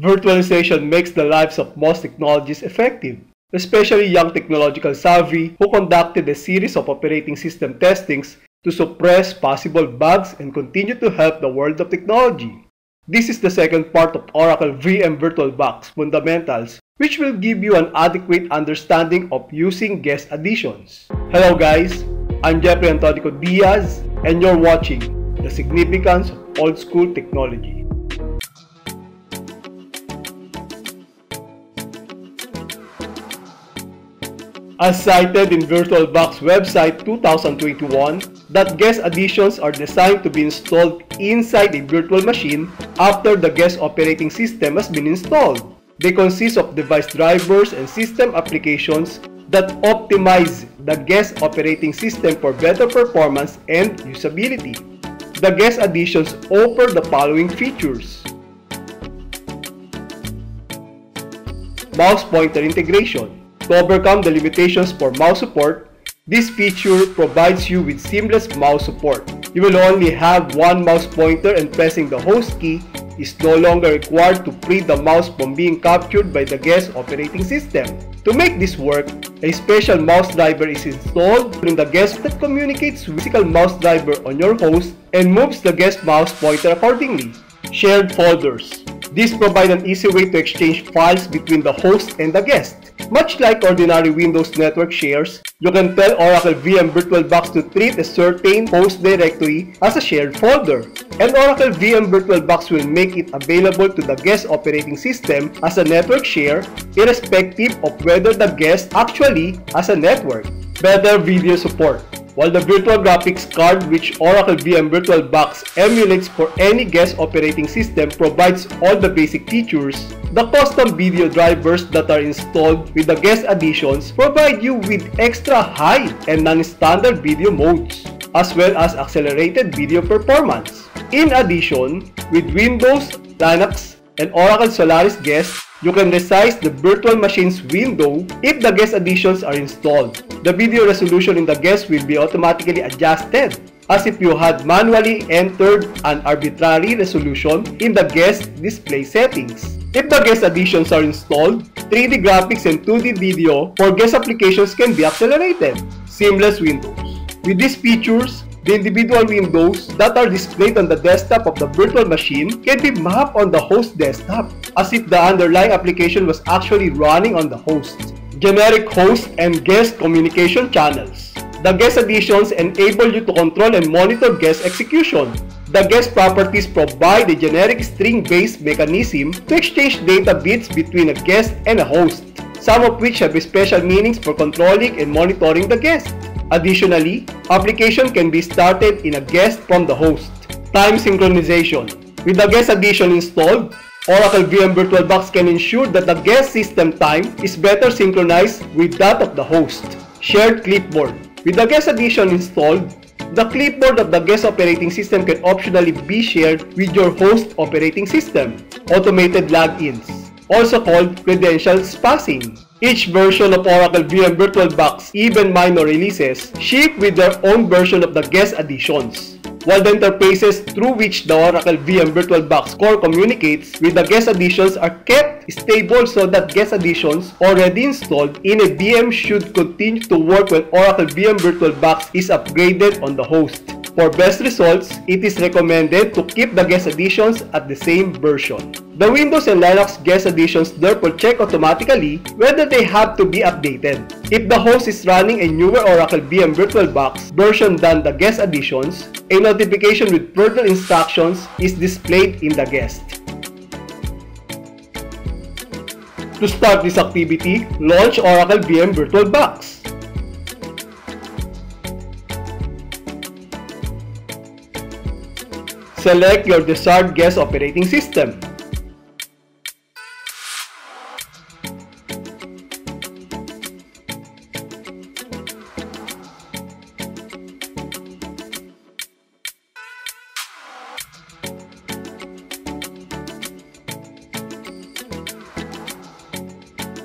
Virtualization makes the lives of most technologies effective, especially young technological savvy who conducted a series of operating system testings to suppress possible bugs and continue to help the world of technology. This is the second part of Oracle VM VirtualBox Fundamentals, which will give you an adequate understanding of using guest additions. Hello guys, I'm Jeffrey Antonico Diaz, and you're watching The Significance of Old School Technology. As cited in VirtualBox website 2021, that guest additions are designed to be installed inside a virtual machine after the guest operating system has been installed. They consist of device drivers and system applications that optimize the guest operating system for better performance and usability. The guest additions offer the following features. Mouse pointer integration to overcome the limitations for mouse support, this feature provides you with seamless mouse support. You will only have one mouse pointer and pressing the host key is no longer required to free the mouse from being captured by the guest operating system. To make this work, a special mouse driver is installed in the guest that communicates with physical mouse driver on your host and moves the guest mouse pointer accordingly. Shared folders. These provide an easy way to exchange files between the host and the guest. Much like ordinary Windows network shares, you can tell Oracle VM VirtualBox to treat a certain host directory as a shared folder. And Oracle VM VirtualBox will make it available to the guest operating system as a network share irrespective of whether the guest actually has a network. Better video support. While the virtual graphics card which Oracle VM VirtualBox emulates for any guest operating system provides all the basic features, the custom video drivers that are installed with the guest additions provide you with extra high and non-standard video modes, as well as accelerated video performance. In addition, with Windows, Linux, and Oracle Solaris Guest, you can resize the virtual machine's window if the guest additions are installed. The video resolution in the guest will be automatically adjusted as if you had manually entered an arbitrary resolution in the guest display settings. If the guest additions are installed, 3D graphics and 2D video for guest applications can be accelerated. Seamless windows. With these features, the individual windows that are displayed on the desktop of the virtual machine can be mapped on the host desktop as if the underlying application was actually running on the host. Generic host and guest communication channels. The guest additions enable you to control and monitor guest execution. The guest properties provide a generic string-based mechanism to exchange data bits between a guest and a host, some of which have special meanings for controlling and monitoring the guest. Additionally, application can be started in a guest from the host. Time synchronization. With the guest addition installed, Oracle VM VirtualBox can ensure that the guest system time is better synchronized with that of the host. Shared clipboard. With the guest addition installed, the clipboard of the guest operating system can optionally be shared with your host operating system. Automated logins, also called credential passing. Each version of Oracle VM VirtualBox, even minor releases, ship with their own version of the guest additions. While the interfaces through which the Oracle VM VirtualBox core communicates with the guest additions are kept stable so that guest additions already installed in a VM should continue to work when Oracle VM VirtualBox is upgraded on the host. For best results, it is recommended to keep the guest additions at the same version. The Windows and Linux guest additions therefore check automatically whether they have to be updated. If the host is running a newer Oracle VM VirtualBox version than the guest additions, a notification with further instructions is displayed in the guest. To start this activity, launch Oracle VM VirtualBox. Select your desired guest operating system.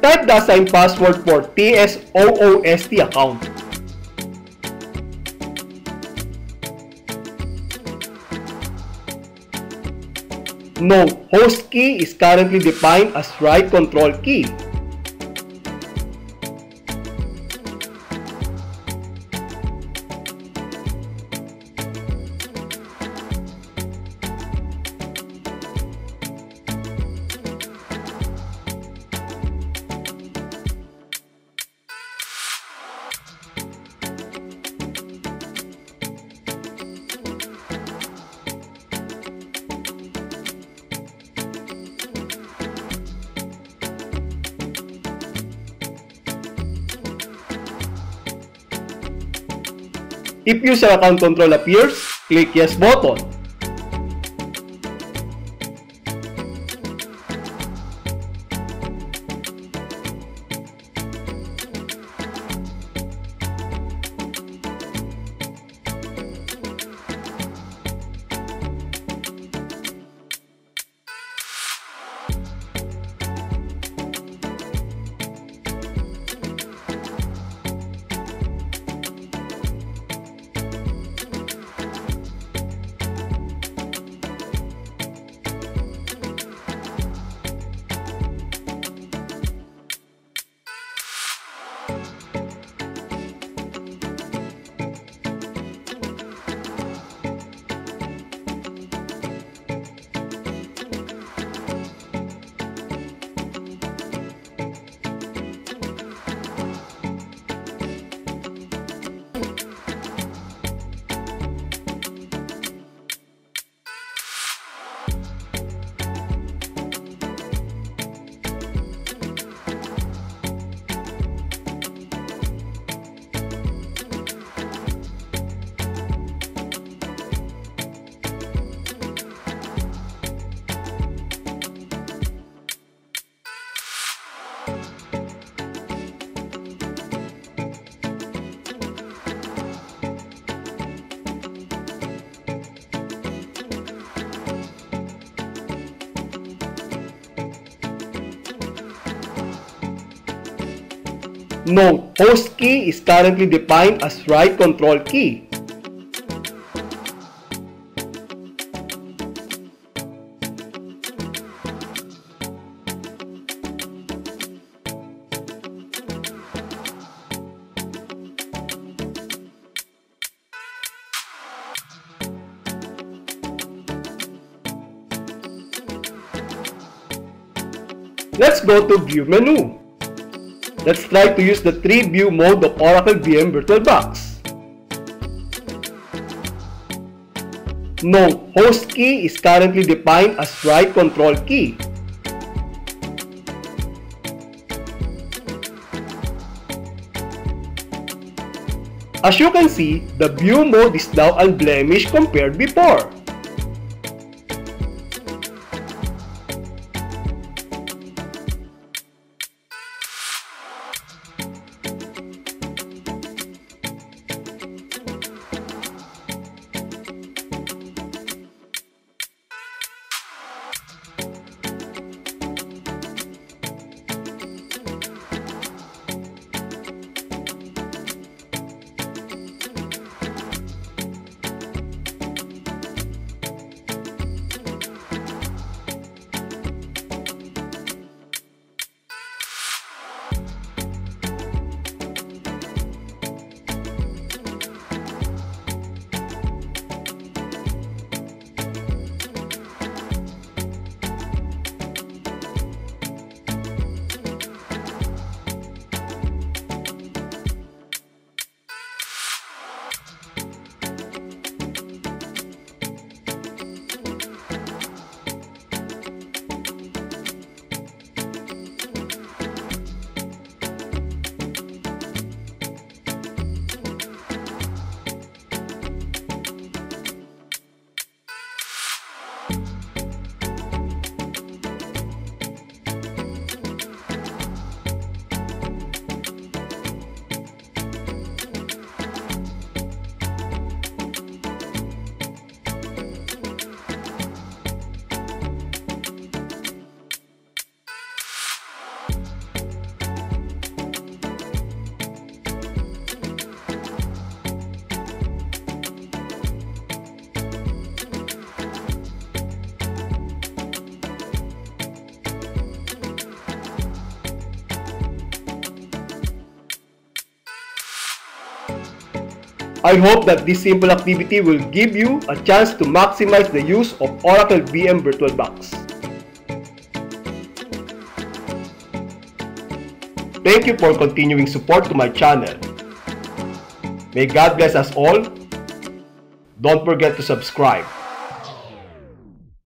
Type the assigned password for TSOOST account. Note, host key is currently defined as right control key. If user account control appears, click Yes button. Note, host key is currently defined as right control key. Let's go to View menu. Let's try to use the 3-view mode of Oracle VM VirtualBox. Note, host key is currently defined as right control key. As you can see, the view mode is now unblemished compared before. I hope that this simple activity will give you a chance to maximize the use of Oracle VM VirtualBox. Thank you for continuing support to my channel. May God bless us all. Don't forget to subscribe.